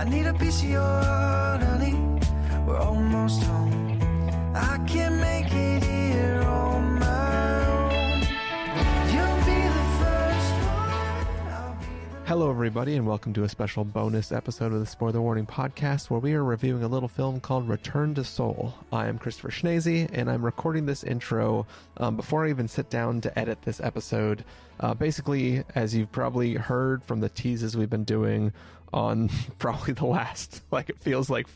I need a piece of your honey. We're almost home. I can't make Hello, everybody, and welcome to a special bonus episode of the Spoiler Warning podcast where we are reviewing a little film called Return to Seoul. I am Christopher Schnese, and I'm recording this intro um, before I even sit down to edit this episode. Uh, basically, as you've probably heard from the teases we've been doing on probably the last, like it feels like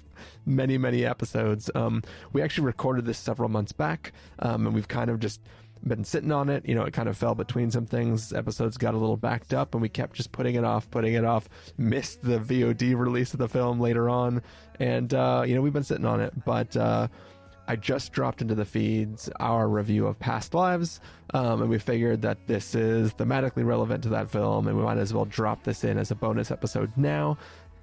many, many episodes, um, we actually recorded this several months back, um, and we've kind of just been sitting on it. You know, it kind of fell between some things. Episodes got a little backed up, and we kept just putting it off, putting it off. Missed the VOD release of the film later on, and uh, you know, we've been sitting on it. But uh, I just dropped into the feeds our review of Past Lives, um, and we figured that this is thematically relevant to that film, and we might as well drop this in as a bonus episode now.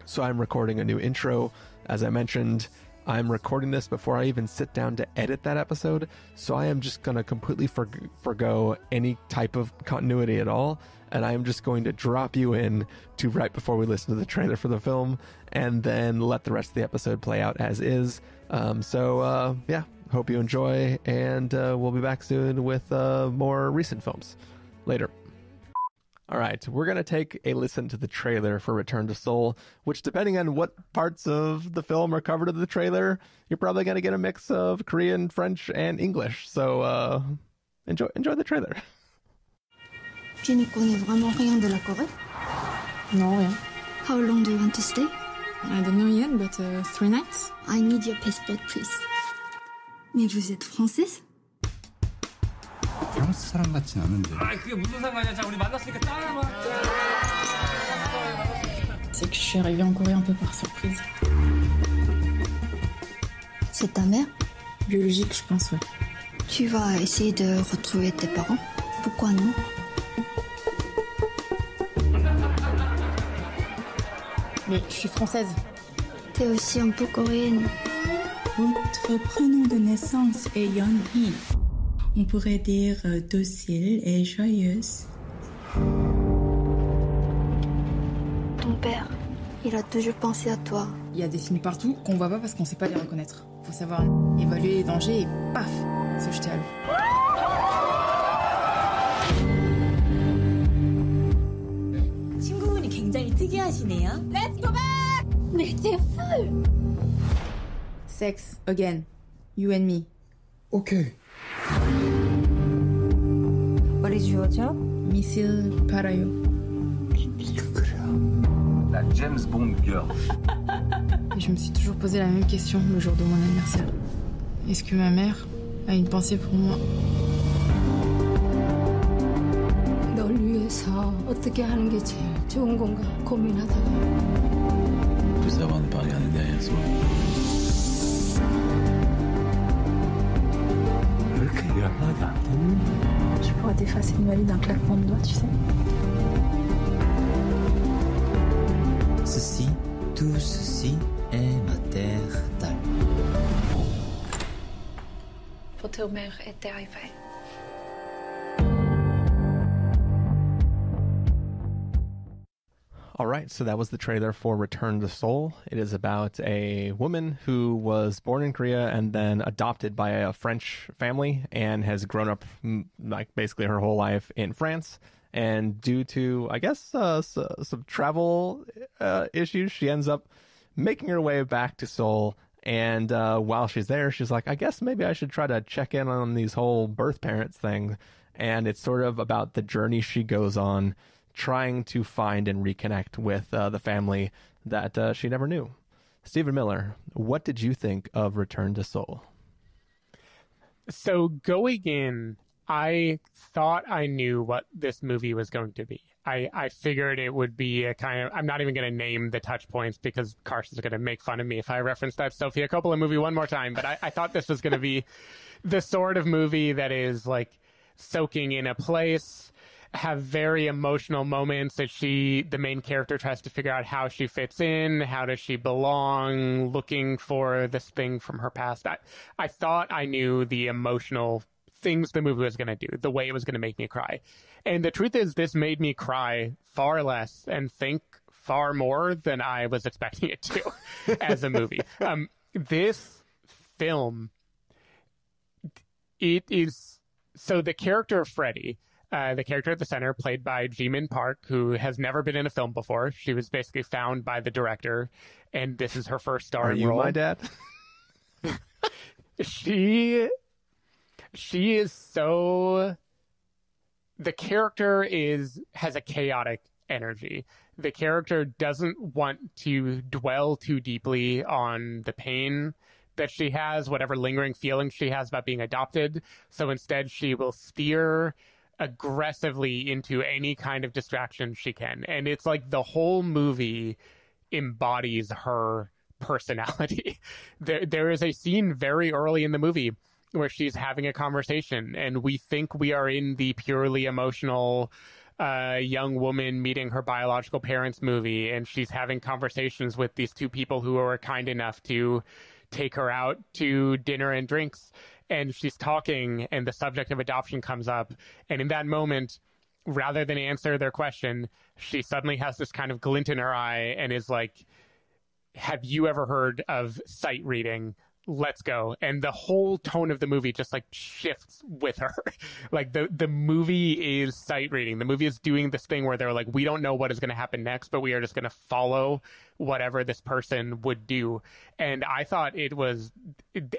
So I'm recording a new intro. As I mentioned, I'm recording this before I even sit down to edit that episode, so I am just going to completely for- forego any type of continuity at all, and I am just going to drop you in to right before we listen to the trailer for the film, and then let the rest of the episode play out as is. Um, so, uh, yeah, hope you enjoy, and uh, we'll be back soon with uh, more recent films. Later. All right, we're going to take a listen to the trailer for Return to Seoul, which, depending on what parts of the film are covered in the trailer, you're probably going to get a mix of Korean, French, and English. So, uh, enjoy, enjoy the trailer. Tu n'y connais vraiment rien de la Corée Non, rien. How long do you want to stay? I don't know yet, but uh, three nights. I need your passport, please. Mais vous êtes française 프랑스 사람 같진 않은데 아 그게 무슨 상관이야 자 우리 만났으니까 짠해봐 C'est que je suis arrivée en Corée un peu par surprise. C'est ta mère Biologique, je pense, ouais. Tu vas essayer de retrouver tes parents Pourquoi non Mais je suis française. T'es aussi un peu coréenne. Votre prénom de naissance est Yeon-hee. On pourrait dire euh, docile et joyeuse. Ton père, il a toujours pensé à toi. Il y a des signes partout qu'on voit pas parce qu'on sait pas les reconnaître. Faut savoir évaluer les dangers et paf, se jeter à l'eau. 친구분이 굉장히 특이하시네요. Sex, again. You and me. 오케이 What is your job? Missile parayo. La James Bond girl Et je me suis toujours posé la même question le jour de mon anniversaire. Est-ce que ma mère a une pensée pour moi 널 위해서 어떻게 하는 게 제일 좋은 건가 고민하다가 Plus savoir ne pas regarder derrière soi Je pourrais t'effacer une valide d'un claquement de doigts, tu sais. Ceci, tout ceci est ma terre d'âme. Votre mère est arrivée. All right, so that was the trailer for Return to Seoul. It is about a woman who was born in Korea and then adopted by a French family and has grown up like basically her whole life in France. And due to, I guess, uh, some travel uh, issues, she ends up making her way back to Seoul. And uh, while she's there, she's like, I guess maybe I should try to check in on these whole birth parents thing. And it's sort of about the journey she goes on trying to find and reconnect with uh, the family that uh, she never knew. Stephen Miller, what did you think of Return to Seoul? So going in, I thought I knew what this movie was going to be. I, I figured it would be a kind of. I'm not even going to name the touch points because Carson's going to make fun of me if I reference that Sofia Coppola movie one more time. But I, I thought this was going to be the sort of movie that is like soaking in a place, have very emotional moments that she, the main character, tries to figure out how she fits in, how does she belong, looking for this thing from her past. I, I thought I knew the emotional things the movie was going to do, the way it was going to make me cry. And the truth is, this made me cry far less and think far more than I was expecting it to as a movie. Um, this film, it is so the character of Freddie. Uh, the character at the center, played by Jimin Park, who has never been in a film before. She was basically found by the director, and this is her first Are starring you role my dad? she she is so the character is has a chaotic energy the character doesn't want to dwell too deeply on the pain that she has whatever lingering feelings she has about being adopted so instead she will steer aggressively into any kind of distraction she can and it's like the whole movie embodies her personality. There, there is a scene very early in the movie where she's having a conversation, and we think we are in the purely emotional uh, young woman meeting her biological parents movie, and she's having conversations with these two people who are kind enough to take her out to dinner and drinks. And she's talking, and the subject of adoption comes up. And in that moment, rather than answer their question, she suddenly has this kind of glint in her eye and is like, have you ever heard of sight reading? Let's go. And the whole tone of the movie just like shifts with her. like the the movie is sight reading. The movie is doing this thing where they're like, we don't know what is going to happen next, but we are just going to follow whatever this person would do. And I thought it was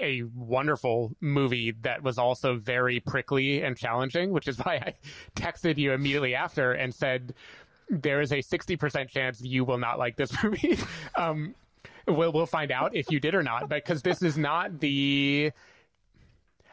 a wonderful movie that was also very prickly and challenging, which is why I texted you immediately after and said there is a 60% chance you will not like this movie. um, we'll, we'll find out if you did or not, but because this is not the.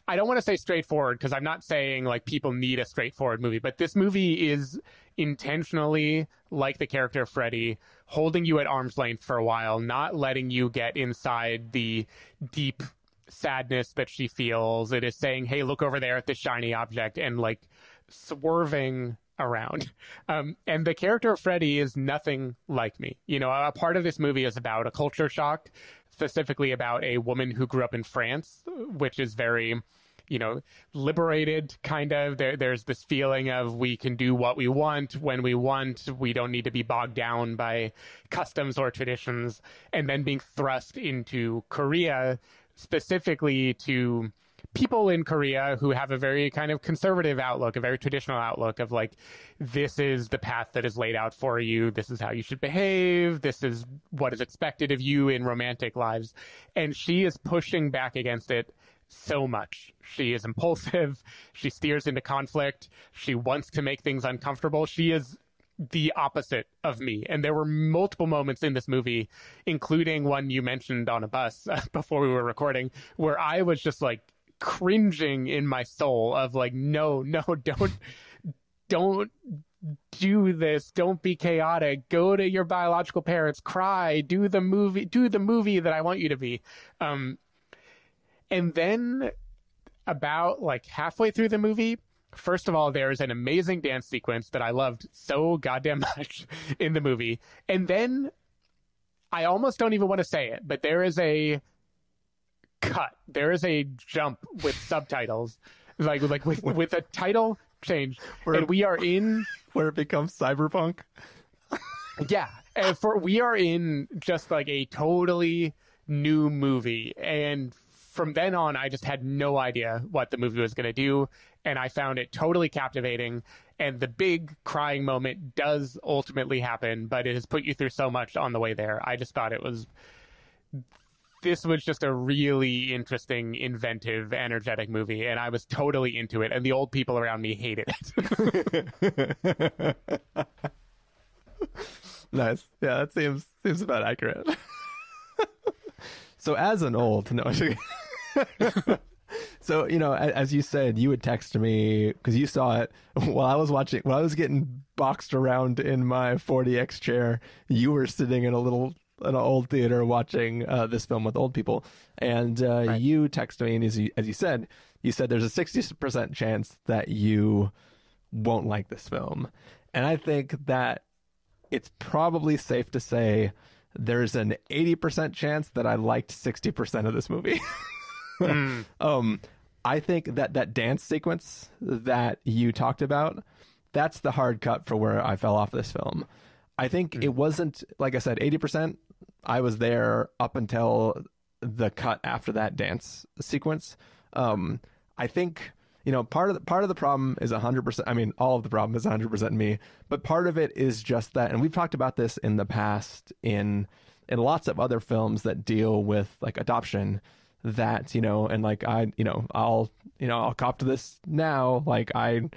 I don't want to say straightforward because I'm not saying like people need a straightforward movie, but this movie is intentionally like the character Freddie, holding you at arm's length for a while, not letting you get inside the deep sadness that she feels. It is saying, "Hey, look over there at this shiny object," and like swerving around. Um, and the character of Freddie is nothing like me. You know, a part of this movie is about a culture shock, specifically about a woman who grew up in France, which is very, you know, liberated kind of. There, there's this feeling of we can do what we want when we want. We don't need to be bogged down by customs or traditions. And then being thrust into Korea specifically to people in Korea who have a very kind of conservative outlook, a very traditional outlook of like, this is the path that is laid out for you. This is how you should behave. This is what is expected of you in romantic lives. And she is pushing back against it so much. She is impulsive. She steers into conflict. She wants to make things uncomfortable. She is the opposite of me. And there were multiple moments in this movie, including one you mentioned on a bus uh, before we were recording, where I was just like cringing in my soul of like, no, no, don't, don't do this. Don't be chaotic. Go to your biological parents, cry, do the movie, do the movie that I want you to be. Um, and then about like halfway through the movie, First of all, there's an amazing dance sequence that I loved so goddamn much in the movie. And then I almost don't even want to say it, but there is a cut. There is a jump with subtitles, like like with with a title change, Where- and we are in Where it becomes cyberpunk. yeah, and for we are in just like a totally new movie, and from then on, I just had no idea what the movie was going to do, and I found it totally captivating. And the big crying moment does ultimately happen, but it has put you through so much on the way there. I just thought it was. This was just a really interesting, inventive, energetic movie, and I was totally into it. And the old people around me hated it. nice. Yeah, that seems seems about accurate. so as an old no. so you know, as you said, you would text me because you saw it while I was watching. While I was getting boxed around in my 4DX chair, you were sitting in a little an old theater watching uh, this film with old people, and uh, you texted me, and as you, as you said, you said there's a 60% chance that you won't like this film, and I think that it's probably safe to say there's an 80% chance that I liked 60% of this movie. um I think that that dance sequence that you talked about, that's the hard cut for where I fell off this film. I think it wasn't like I said, eighty percent. I was there up until the cut after that dance sequence. Um, I think you know part of the, part of the problem is hundred percent. I mean, all of the problem is hundred percent me, but part of it is just that, and we've talked about this in the past in in lots of other films that deal with like adoption. That you know, and like I, you know, I'll you know I'll cop to this now. Like I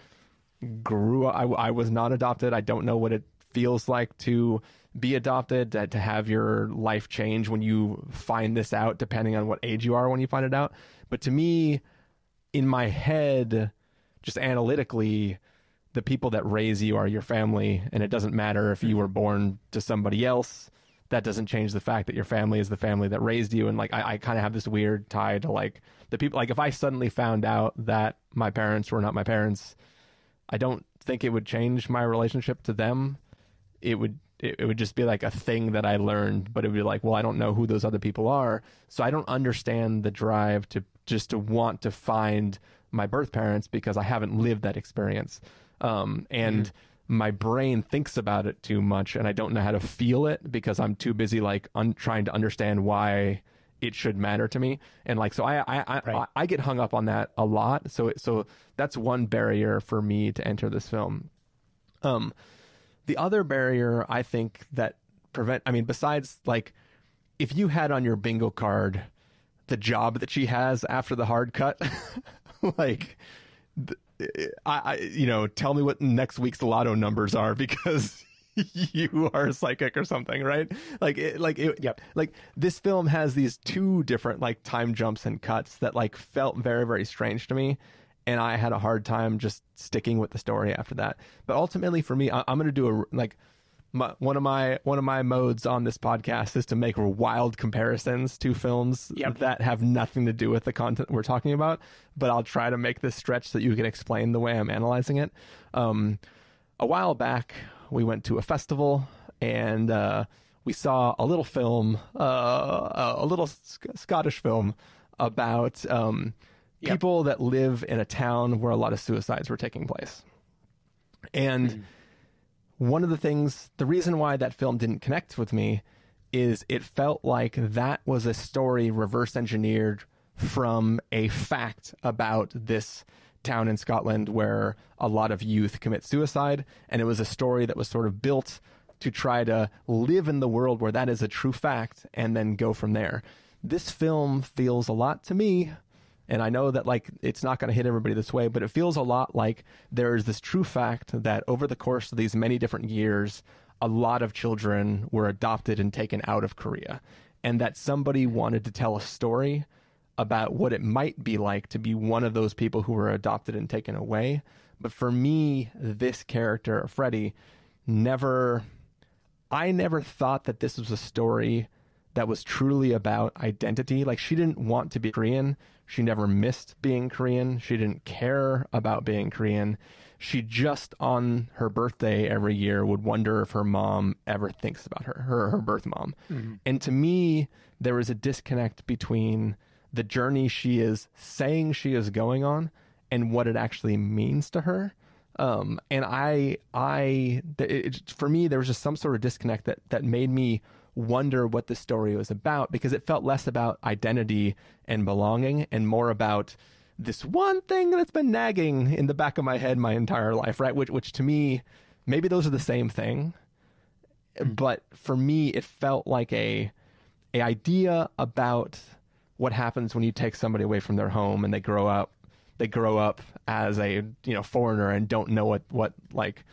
grew I, I was not adopted. I don't know what it feels like to be adopted, to, to have your life change when you find this out, depending on what age you are when you find it out. But to me, in my head, just analytically, the people that raise you are your family, and it doesn't matter if you were mm-hmm. born to somebody else. That doesn't change the fact that your family is the family that raised you. And like, I, I kind of have this weird tie to like the people. Like, if I suddenly found out that my parents were not my parents, I don't think it would change my relationship to them. It would it, it would just be like a thing that I learned, but it would be like, well, I don't know who those other people are, so I don't understand the drive to just to want to find my birth parents because I haven't lived that experience, um, and my brain thinks about it too much, and I don't know how to feel it because I'm too busy like un- trying to understand why it should matter to me. And like so i i I, I I get hung up on that a lot so it, so that's one barrier for me to enter this film. Um the other barrier i think that prevent i mean besides like if you had on your bingo card the job that she has after the hard cut like I, I you know tell me what next week's lotto numbers are because you are psychic or something, right? Like, it, like, it, yeah, like this film has these two different like time jumps and cuts that like felt very, very strange to me, and I had a hard time just sticking with the story after that. But ultimately, for me, I, I'm going to do a like. My, one of my one of my modes on this podcast is to make wild comparisons to films that have nothing to do with the content we're talking about. But I'll try to make this stretch so that you can explain the way I'm analyzing it. Um, a while back, we went to a festival and uh, we saw a little film, uh, a little Sc- Scottish film about um, people that live in a town where a lot of suicides were taking place. And hmm. one of the things, the reason why that film didn't connect with me is it felt like that was a story reverse engineered from a fact about this town in Scotland where a lot of youth commit suicide. And it was a story that was sort of built to try to live in the world where that is a true fact and then go from there. This film feels a lot to me. And I know that like it's not going to hit everybody this way, but it feels a lot like there is this true fact that over the course of these many different years, a lot of children were adopted and taken out of Korea, and that somebody wanted to tell a story about what it might be like to be one of those people who were adopted and taken away. But for me, this character, Freddie, never, I never thought that this was a story that was truly about identity. Like, she didn't want to be Korean. She never missed being Korean. She didn't care about being Korean. She just on her birthday every year would wonder if her mom ever thinks about her, her, her birth mom. Mhm. And to me, there was a disconnect between the journey she is saying she is going on and what it actually means to her. Um, and I, I, it- for me, there was just some sort of disconnect that that made me wonder what the story was about because it felt less about identity and belonging and more about this one thing that's been nagging in the back of my head my entire life, right? Which, which to me, maybe those are the same thing, mm. but for me, it felt like a a idea about what happens when you take somebody away from their home and they grow up they grow up as a you know foreigner and don't know what what like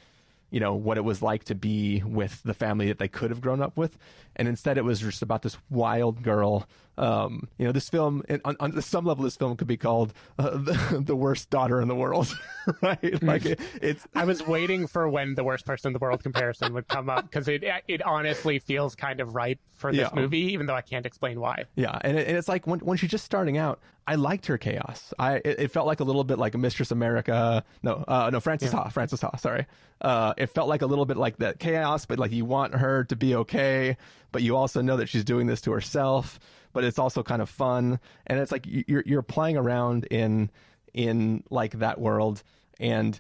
you know what it was like to be with the family that they could have grown up with and instead it was just about this wild girl um you know this film on, on some level this film could be called uh, the, the worst daughter in the world right like it, it's I was waiting for when the worst person in the world comparison would come up because it it honestly feels kind of ripe for this Yeah. movie, even though I can't explain why. Yeah, and, it, and it's like when when she's just starting out, I liked her chaos. I it, it felt like a little bit like Mistress America. No, uh, no, Frances Yeah. Ha. Frances Ha. Sorry. Uh, it felt like a little bit like that chaos, but like you want her to be okay, but you also know that she's doing this to herself. But it's also kind of fun, and it's like you- you're you're playing around in in like that world, and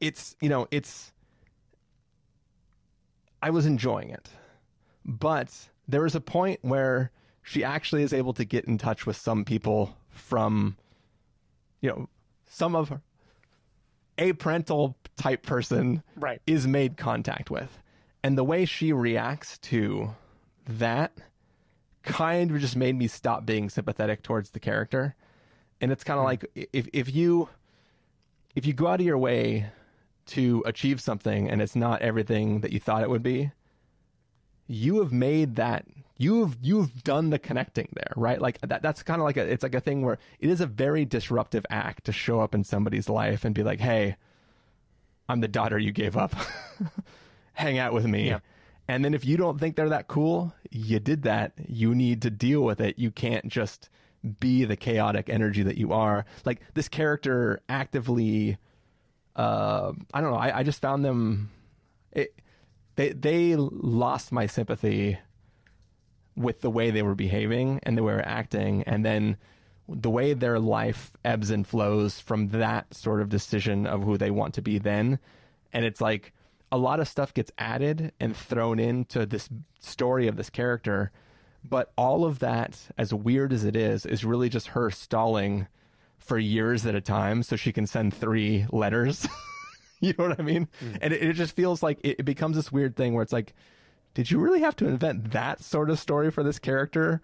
it's you know it's I was enjoying it. But there is a point where she actually is able to get in touch with some people from, you know, some of her, a parental type person Right. is made contact with. And the way she reacts to that kind of just made me stop being sympathetic towards the character. And it's kind of hmm. like if if you if you go out of your way to achieve something and it's not everything that you thought it would be, you have made that you've you've done the connecting there, right? Like that that's kind of like a it's like a thing where it is a very disruptive act to show up in somebody's life and be like, "Hey, I'm the daughter you gave up. Hang out with me." Yeah. And then if you don't think they're that cool, you did that. You need to deal with it. You can't just be the chaotic energy that you are. Like this character actively uh I don't know, I, I just found them it they they lost my sympathy with the way they were behaving and the way they were acting and then the way their life ebbs and flows from that sort of decision of who they want to be then and it's like a lot of stuff gets added and thrown into this story of this character but all of that as weird as it is is really just her stalling for years at a time so she can send three letters. You know what i mean? Hmm. And it, it just feels like it, it becomes this weird thing where it's like did you really have to invent that sort of story for this character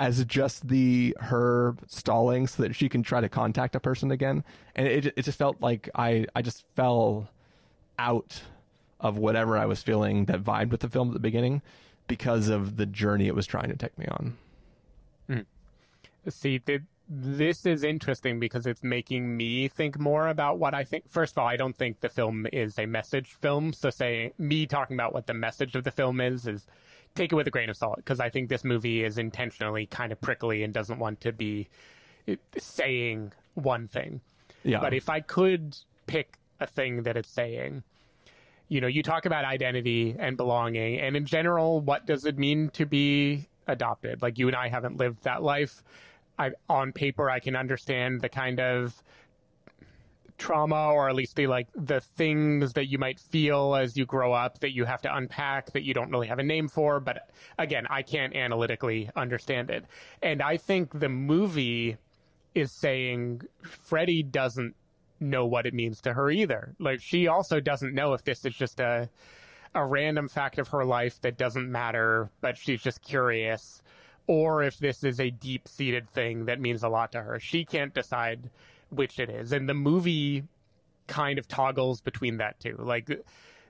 as just the her stalling so that she can try to contact a person again? And it, it just felt like i i just fell out of whatever i was feeling that vibed with the film at the beginning because of the journey it was trying to take me on See, th- this is interesting because it's making me think more about what I think. First of all, I don't think the film is a message film. So, say me talking about what the message of the film is is take it with a grain of salt because I think this movie is intentionally kind of prickly and doesn't want to be uh, saying one thing. Yeah. But if I could pick a thing that it's saying, you know, you talk about identity and belonging, and in general, what does it mean to be adopted? Like you and I haven't lived that life. I, on paper, I can understand the kind of trauma, or at least the like the things that you might feel as you grow up that you have to unpack that you don't really have a name for. But again, I can't analytically understand it, and I think the movie is saying Freddie doesn't know what it means to her either. Like she also doesn't know if this is just a a random fact of her life that doesn't matter, but she's just curious, or if this is a deep seated thing that means a lot to her. She can't decide which it is. And the movie kind of toggles between that too. Like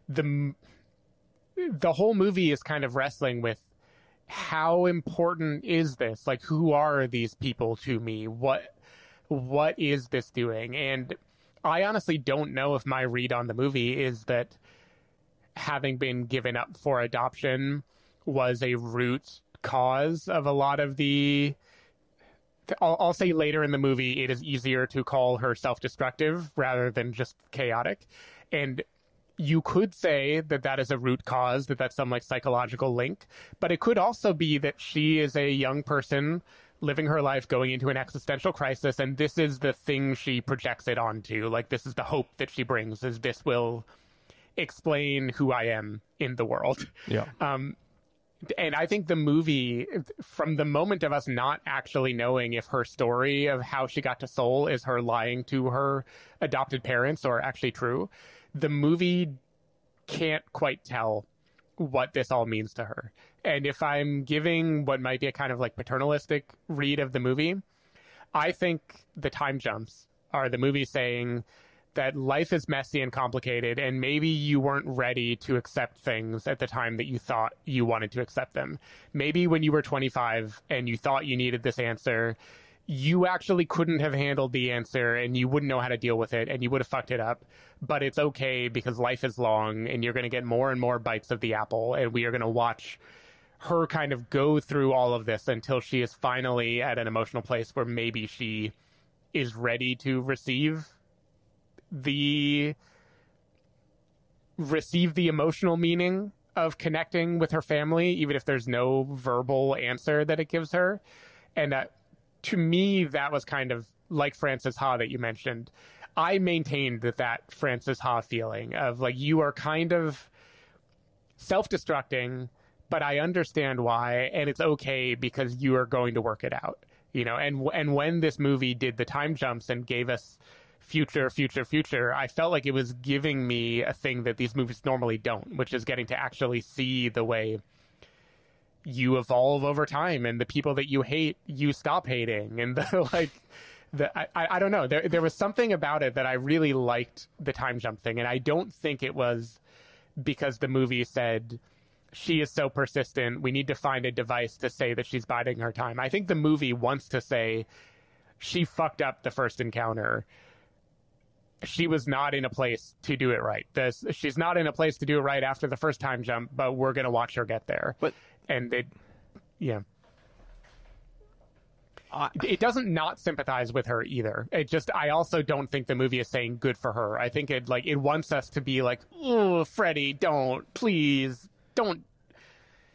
the the whole movie is kind of wrestling with how important is this? Like who are these people to me? What what is this doing? And I honestly don't know if my read on the movie is that having been given up for adoption was a root cause of a lot of the. I'll, I'll say later in the movie, it is easier to call her self destructive rather than just chaotic. And you could say that that is a root cause, that that's some like psychological link, but it could also be that she is a young person living her life going into an existential crisis and this is the thing she projects it onto. Like this is the hope that she brings is this will explain who i am in the world. Yeah. Um and i think the movie from the moment of us not actually knowing if her story of how she got to seoul is her lying to her adopted parents or actually true the movie can't quite tell what this all means to her. And if I'm giving what might be a kind of like paternalistic read of the movie, I think the time jumps are the movie saying that life is messy and complicated, and maybe you weren't ready to accept things at the time that you thought you wanted to accept them. Maybe when you were 25 and you thought you needed this answer, you actually couldn't have handled the answer and you wouldn't know how to deal with it and you would have fucked it up. But it's okay because life is long and you're going to get more and more bites of the apple and we are going to watch her kind of go through all of this until she is finally at an emotional place where maybe she is ready to receive the receive the emotional meaning of connecting with her family even if there's no verbal answer that it gives her and to me, that was kind of like Frances Ha that you mentioned. I maintained that that Frances Ha feeling of like you are kind of self-destructing, but I understand why, and it's okay because you are going to work it out. You know, and and when this movie did the time jumps and gave us future, future, future, I felt like it was giving me a thing that these movies normally don't, which is getting to actually see the way you evolve over time and the people that you hate you stop hating. And the like the I, I don't know. There there was something about it that I really liked the time jump thing. And I don't think it was because the movie said she is so persistent we need to find a device to say that she's biding her time I think the movie wants to say she fucked up the first encounter she was not in a place to do it right. This she's not in a place to do it right after the first time jump, but we're gonna watch her get there. But and it, yeah, uh, it doesn't not sympathize with her either. It just I also don't think the movie is saying good for her. I think it like it wants us to be like, oh, Freddie, don't please don't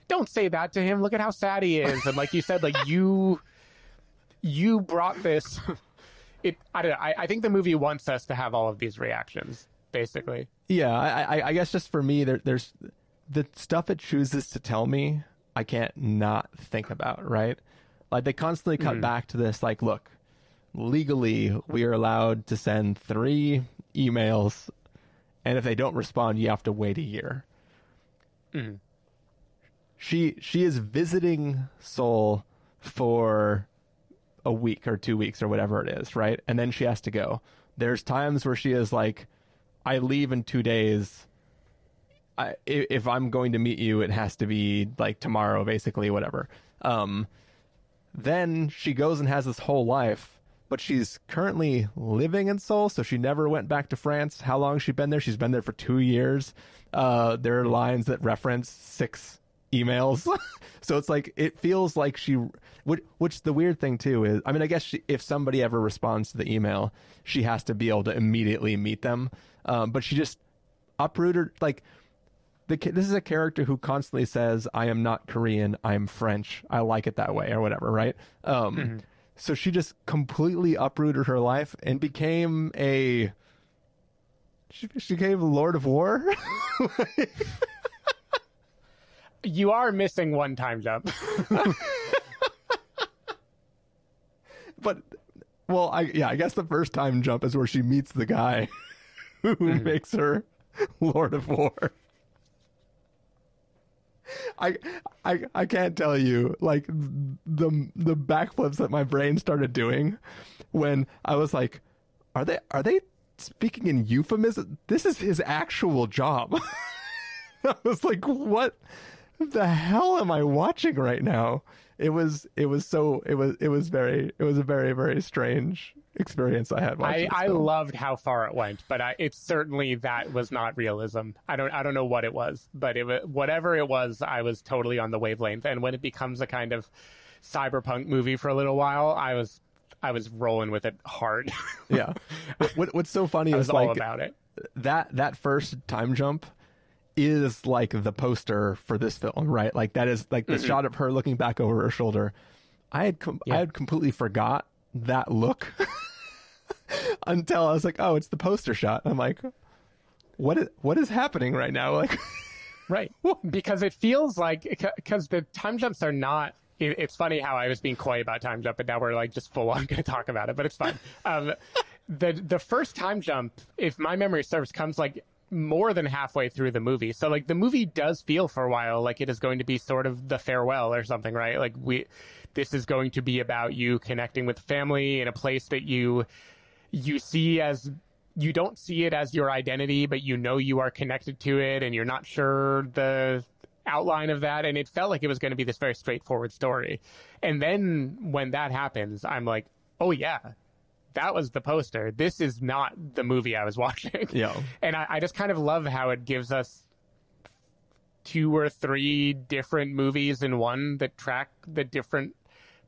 don't say that to him. Look at how sad he is, and like you said, like you you brought this it I don't know. I, I think the movie wants us to have all of these reactions, basically. Yeah, I, I, I guess just for me, there, there's the stuff it chooses to tell me. I can't not think about right. Like they constantly cut Mhm. back to this. Like, look, legally, we are allowed to send three emails, and if they don't respond, you have to wait a year. Mhm. She she is visiting Seoul for a week or two weeks or whatever it is, right? And then she has to go. There's times where she is like, I leave in two days. I- if I'm going to meet you, it has to be like tomorrow, basically, whatever. Um, then she goes and has this whole life, but she's currently living in Seoul, so she never went back to France. How long she been there? She's been there for two years. Uh, there are lines that reference six emails, so it's like it feels like she. Which, which the weird thing too is, I mean, I guess she, if somebody ever responds to the email, she has to be able to immediately meet them. Um, but she just uprooted like the this is a character who constantly says I am not Korean, I'm French. I like it that way or whatever, right? Um so she just completely uprooted her life and became a she, she became Lord of War. You are missing one time jump. but well, I yeah, I guess the first time jump is where she meets the guy who mm-hmm. makes her Lord of War. I, I I can't tell you like the the backflips that my brain started doing when I was like, are they are they speaking in euphemism? This is his actual job. I was like, what the hell am I watching right now? It was it was so it was it was very it was a very very strange experience I had I, I loved how far it went, but I, it's certainly that was not realism. I don't I don't know what it was, but it whatever it was, I was totally on the wavelength. And when it becomes a kind of cyberpunk movie for a little while, I was I was rolling with it hard. yeah. What, what- what's so funny is like about it. that that first time jump is like the poster for this film, right? Like that is like the Mhm. shot of her looking back over her shoulder. I had com- I had completely forgot that look until I was like, oh, it's the poster shot. I'm like, what is what is happening right now? Like, right. because it feels like because the time jumps are not it, it's funny how i was being coy about time jump and now we're like just full on going to talk about it but it's fine. Um, the the first time jump if my memory serves comes like more than halfway through the movie. So like the movie does feel for a while like it is going to be sort of the farewell or something right? Like we this is going to be about you connecting with family in a place that you you see as you don't see it as your identity, but you know you are connected to it and you're not sure the outline of that. And it felt like it was going to be this very straightforward story. And then when that happens, I'm like, oh, yeah, that was the poster. This is not the movie I was watching. Yeah. And I, I just kind of love how it gives us two or three different movies in one that track the different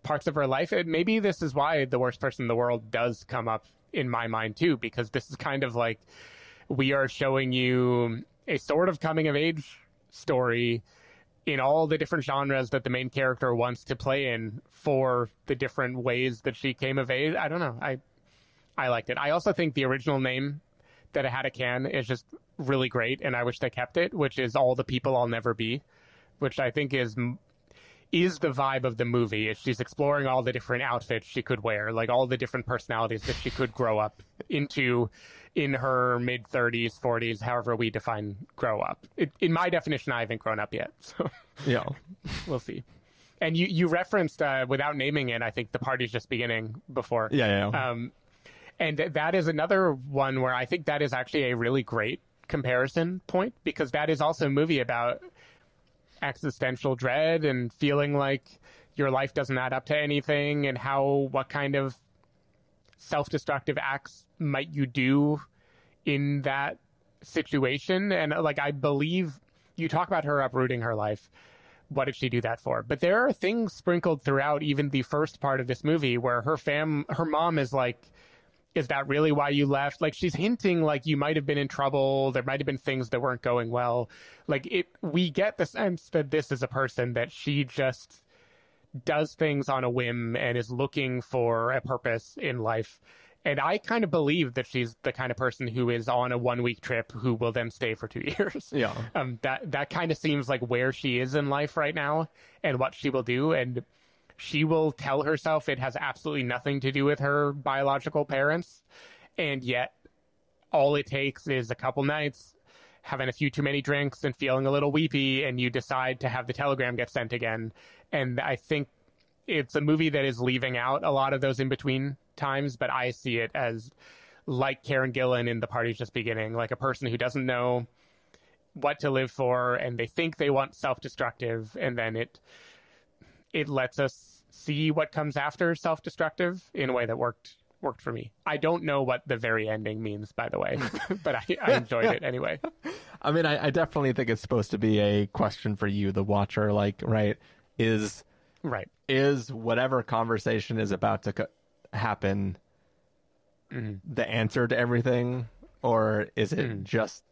parts of her life. And maybe this is why the worst person in the world does come up in my mind too, because this is kind of like we are showing you a sort of coming of age story in all the different genres that the main character wants to play in for the different ways that she came of age. I don't know. I I liked it. I also think the original name that it had a Cannes is just really great, and I wish they kept it. Which is all the people I'll never be, which I think is is the vibe of the movie. Is she's exploring all the different outfits she could wear, like all the different personalities that she could grow up into in her mid 30s, 40s, however we define grow up. It, in my definition, I haven't grown up yet, so Yeah. we'll see. And you you referenced uh, without naming it, I think the party's just beginning before. Yeah, yeah, yeah. Um, and that is another one where I think that is actually a really great comparison point because that is also a movie about existential dread and feeling like your life doesn't add up to anything and how what kind of self-destructive acts might you do in that situation? And uh, like I believe you talk about her uprooting her life. What did she do that for? But there are things sprinkled throughout even the first part of this movie where her fam her mom is like is that really why you left? Like she's hinting like you might have been in trouble. There might have been things that weren't going well. Like it we get the sense that this is a person that she just does things on a whim and is looking for a purpose in life. And i kind of believe that she's the kind of person who is on a one week trip who will then stay for two years. Yeah. um that that kind of seems like where she is in life right now and what she will do. And she will tell herself it has absolutely nothing to do with her biological parents. And yet all it takes is a couple nights having a few too many drinks and feeling a little weepy and you decide to have the telegram get sent again. And i think it's a movie that is leaving out a lot of those in between times but i see it as like karen gillan in the party's just beginning like a person who doesn't know what to live for and they think they want self-destructive and then it it lets us see what comes after self-destructive in a way that worked worked for me. I don't know what the very ending means, by the way, but I, I enjoyed it anyway. I mean, I, I definitely think it's supposed to be a question for you, the watcher. Like, right? Is Right. is whatever conversation is about to co- happen Mm-hmm. the answer to everything, or is it Mm. just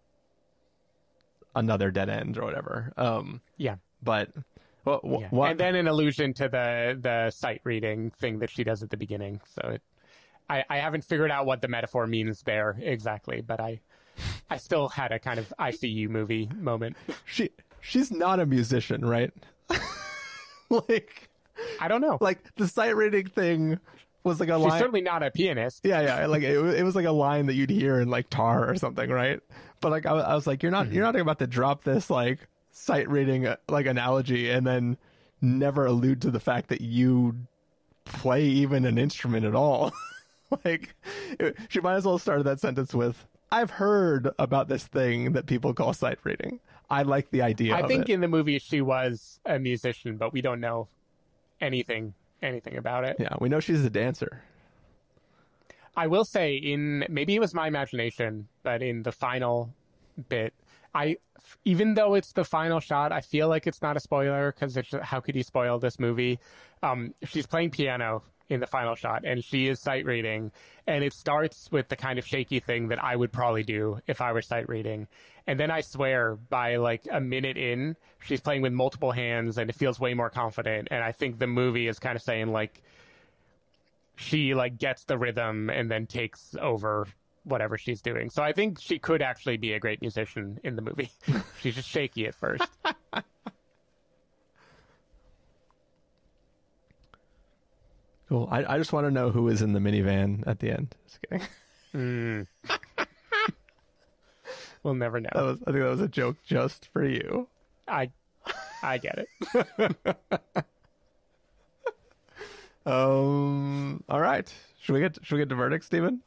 another dead end or whatever? Um, Yeah. but what? Yeah. what And then an allusion to the the sight reading thing that she does at the beginning. So it, I I haven't figured out what the metaphor means there exactly, but I I still had a kind of ICU movie moment. she she's not a musician, right? like, I don't know. like the sight reading thing was like a She's line. certainly not a pianist. Yeah, yeah. Like it, it was like a line that you'd hear in like Tar or something, right? But like I, I was like, you're not Mm-hmm. you're not about to drop this like sight reading uh, like analogy and then never allude to the fact that you play even an instrument at all. like it, she might as well start that sentence with, "I've heard about this thing that people call sight reading. I like the idea." I think it. in the movie she was a musician, but we don't know anything anything about it. yeah, we know she's a dancer. I will say in maybe it was my imagination, but in the final bit, I even though it's the final shot, I feel like it's not a spoiler because how could you spoil this movie? Um, she's playing piano in the final shot, and she is sight reading, and it starts with the kind of shaky thing that I would probably do if I were sight reading, and then I swear by like a minute in, she's playing with multiple hands, and it feels way more confident, and I think the movie is kind of saying like she like gets the rhythm and then takes over whatever she's doing. So I think she could actually be a great musician in the movie. she's just shaky at first. Cool. I, I just want to know who is in the minivan at the end. Just kidding. Mm. we'll never know. That was, I think that was a joke just for you. I I get it. Um. All right. Should we get should we get to verdict, Stephen?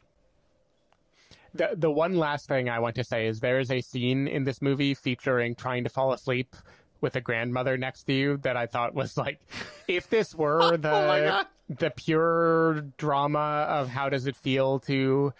The the one last thing I want to say is there is a scene in this movie featuring trying to fall asleep with a grandmother next to you that I thought was like if this were oh the the pure drama of how does it feel to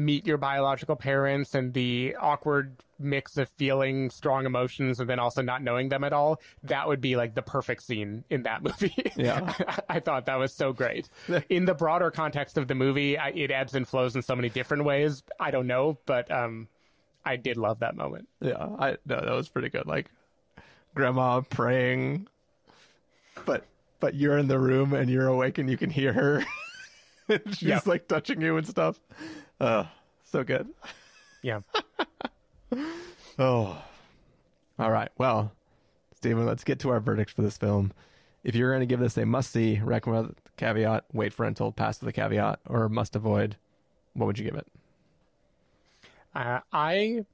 meet your biological parents and the awkward mix of feeling strong emotions and then also not knowing them at all that would be like the perfect scene in that movie Yeah. i thought that was so great in the broader context of the movie I, it ebbs and flows in so many different ways i don't know but um i did love that moment Yeah. I no, that was pretty good. Like grandma praying, but but you're in the room and you're awake and you can hear her. she's Yep. like touching you and stuff. Uh, so good. Yeah. Oh. All right. Well, Stephen, let's get to our verdict for this film. If you're going to give this a must see, recommend caveat, wait for pass with the caveat, or must avoid, what would you give it? Uh, I.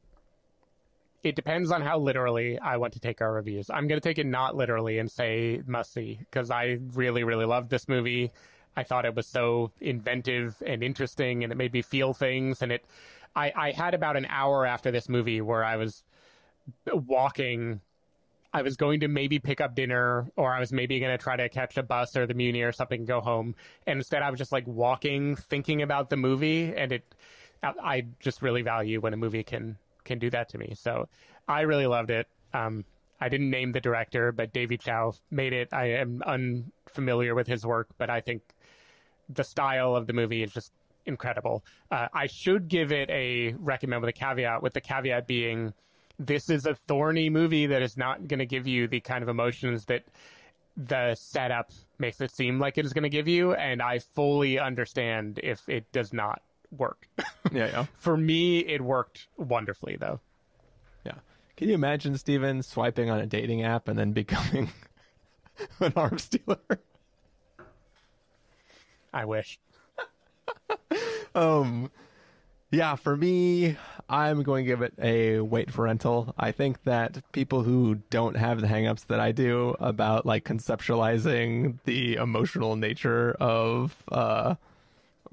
It depends on how literally I want to take our reviews. I'm going to take it not literally and say must see because I really, really loved this movie. I thought it was so inventive and interesting, and it made me feel things. And it, I, I had about an hour after this movie where I was walking. I was going to maybe pick up dinner, or I was maybe going to try to catch a bus or the Muni or something, and go home. And instead, I was just like walking, thinking about the movie, and it. I just really value when a movie can can do that to me. So I really loved it. Um, I didn't name the director, but Davy Chou made it. I am unfamiliar with his work, but I think the style of the movie is just incredible. Uh, I should give it a recommend with a caveat, with the caveat being this is a thorny movie that is not going to give you the kind of emotions that the setup makes it seem like it is going to give you. And I fully understand if it does not work. Yeah, yeah. For me, it worked wonderfully, though. Yeah. Can you imagine Stephen swiping on a dating app and then becoming an arms dealer? I wish. um yeah, for me, I'm going to give it a wait for rental. I think that people who don't have the hangups that I do about like conceptualizing the emotional nature of uh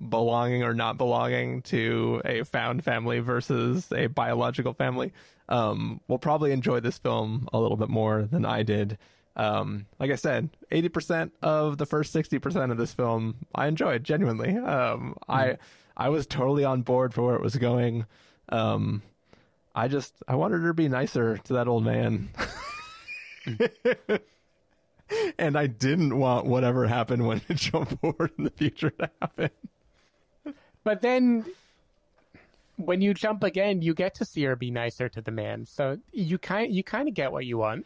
belonging or not belonging to a found family versus a biological family um will probably enjoy this film a little bit more than I did. Um like I said, 80% of the first 60% of this film I enjoyed genuinely. Um I I was totally on board for where it was going. Um, I just I wanted her to be nicer to that old man, and I didn't want whatever happened when it jumped forward in the future to happen. But then when you jump again, you get to see her be nicer to the man. So you kind you kind of get what you want.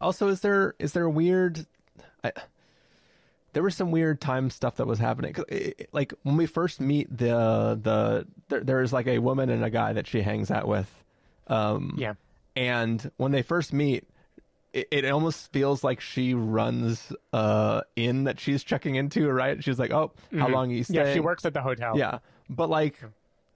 Also, is there is there a weird? I, there was some weird time stuff that was happening. it- Like when we first meet the the there, there's like a woman and a guy that she hangs out with. Um, Yeah. And when they first meet, it, it almost feels like she runs uh in that she's checking into, right? She's like, "Oh, how Mhm. long are you staying?" Yeah, she works at the hotel. Yeah, but like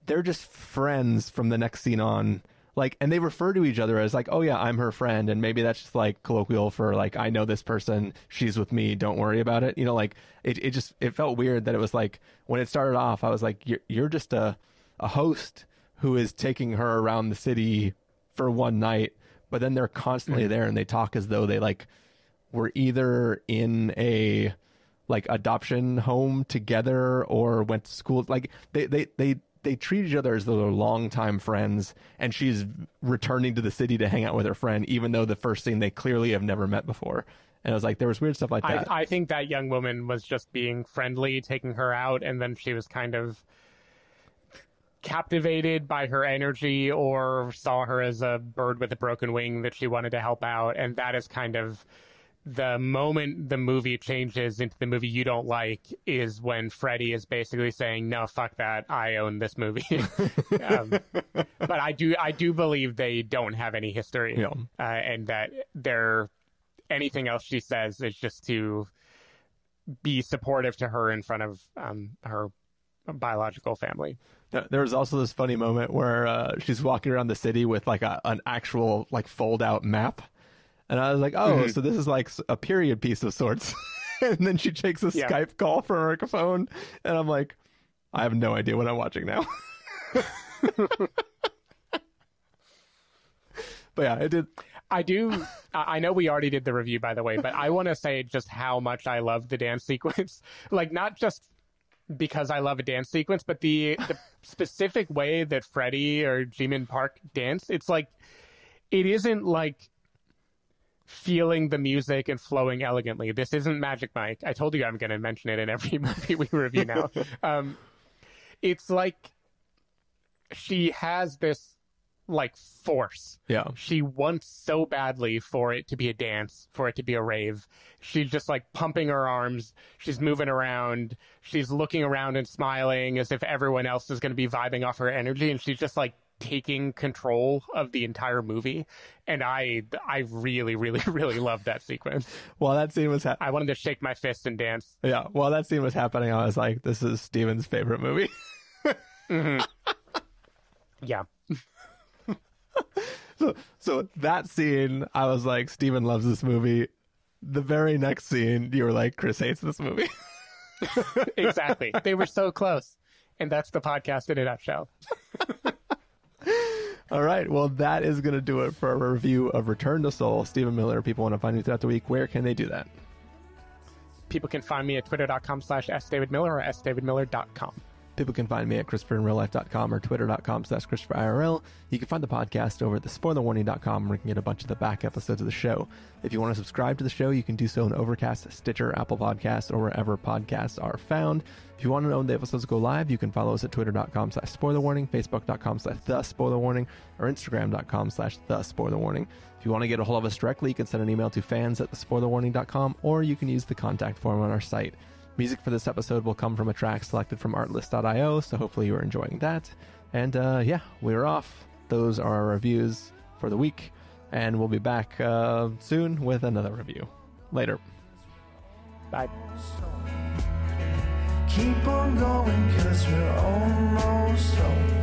they're just friends from the next scene on. Like, and they refer to each other as like, "Oh yeah, I'm her friend," and maybe that's just like colloquial for like, "I know this person. She's with me. Don't worry about it." You know, like it. It just it felt weird that it was like when it started off, I was like, "You're you're just a a host who is taking her around the city for one night," but then they're constantly mm-hmm. there and they talk as though they like were either in a like adoption home together or went to school like they they they they treat each other as though they're longtime friends and she's returning to the city to hang out with her friend even though the first scene they clearly have never met before and I was like there was weird stuff like I, that I think that young woman was just being friendly, taking her out, and then she was kind of captivated by her energy or saw her as a bird with a broken wing that she wanted to help out. And that is kind of the moment the movie changes into the movie you don't like is when Freddie is basically saying, "No, fuck that. I own this movie." um, but I do, I do believe they don't have any history, Yeah. uh, and that they're anything else she says is just to be supportive to her in front of um, her biological family. There- there was also this funny moment where uh, she's walking around the city with like a, an actual like fold out map and I was like, oh, Mhm. so this is like a period piece of sorts. and then she takes a Yeah. Skype call from her phone, and I'm like, I have no idea what I'm watching now. but yeah, it did. I do. I I know we already did the review, by the way, but I want to say just how much I love the dance sequence. like, not just because I love a dance sequence, but the the specific way that Freddie or Jimin Park dance. It's like it isn't like feeling the music and flowing elegantly. This isn't Magic Mike. I told you I'm going to mention it in every movie we review now. um, it's like she has this like force Yeah. she wants so badly for it to be a dance, for it to be a rave. She's just like pumping her arms. She's moving around. She's looking around and smiling as if everyone else is going to be vibing off her energy. And she's just like taking control of the entire movie, and I I really really really loved that sequence. While that scene was, ha- I wanted to shake my fist and dance. yeah, while that scene was happening, I was like, "This is Stephen's favorite movie." Mm-hmm. Yeah, so, so that scene, I was like, "Stephen loves this movie." The very next scene, you were like, "Chris hates this movie." exactly. they were so close, and that's the podcast in a nutshell. All right. Well, that is going to do it for a review of Return to Seoul. Stephen Miller, people want to find you throughout the week. Where can they do that? People can find me at twitter.com slash sdavidmiller or sdavidmiller.com. People can find me at ChristopherInRealLife.com or Twitter.com slash ChristopherIRL. You can find the podcast over at thespoilerwarning.com where you can get a bunch of the back episodes of the show. If you want to subscribe to the show, you can do so on Overcast, Stitcher, Apple Podcasts, or wherever podcasts are found. If you want to know when the episodes go live, you can follow us at Twitter.com slash SpoilerWarning, Facebook.com slash The Spoiler Warning, or Instagram.com slash The Spoiler Warning. If you want to get a hold of us directly, you can send an email to fans at thespoilerwarning.com, or you can use the contact form on our site. Music for this episode will come from a track selected from artlist.io, so hopefully you're enjoying that. And uh, yeah, we're off. Those are our reviews for the week, and we'll be back uh, soon with another review. Later. Bye. Keep on going, cause we're